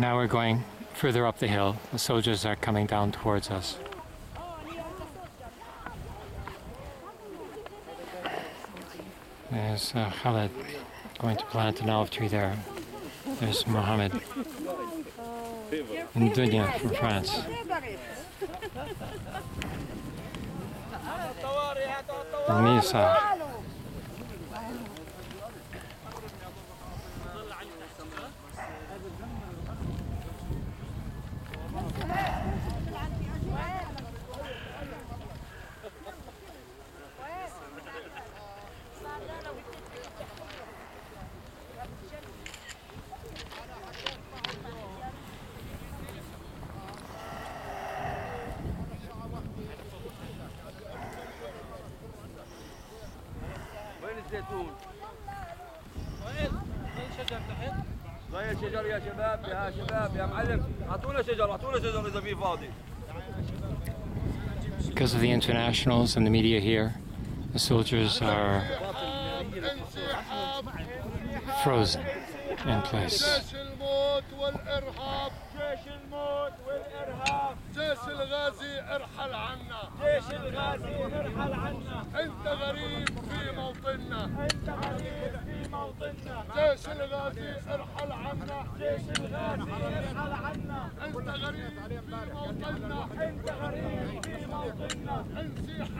Now we're going further up the hill. The soldiers are coming down towards us. There's uh, Khaled going to plant an olive tree there. There's Mohammed and Dunya from France. Misa. وين الزيتون؟ وين؟ وين شجر تحت؟ وين شجر يا شباب يا شباب يا معلم اعطونا شجر اعطونا شجر اذا في فاضي Because of the internationals and the media here, the soldiers are frozen in place. جيش الغازي ارحل عنا. جيش الغازي ارحل عنا. انت غريب في موطننا. انت غريب في موطننا. جيش الغازي ارحل عنا. جيش الغازي ارحل عنا. انت غريب في موطننا. انت غريب في موطننا. انسحاب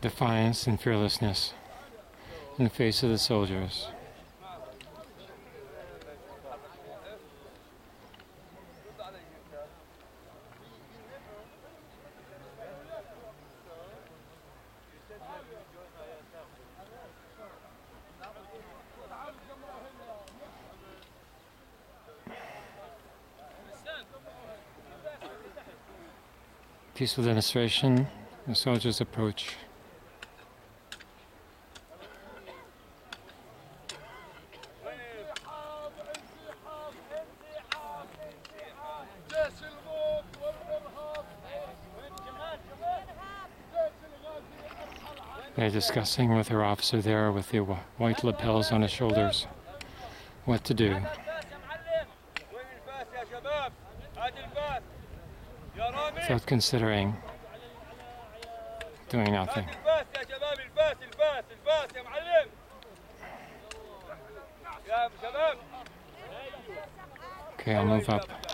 Defiance and fearlessness in the face of the soldiers. Peaceful demonstration. The soldiers approach. They're discussing with their officer there with the white lapels on his shoulders what to do. Without considering doing nothing. Okay, I'll move up.